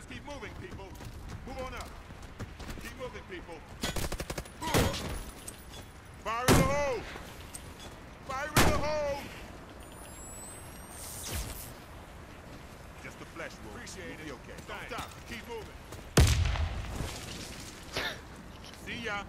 Let's keep moving, people. Move on up. Keep moving, people. Fire in the hole! Fire in the hole! Just a flesh wound. Appreciate will it. Be okay. Don't stop. Keep moving. See ya.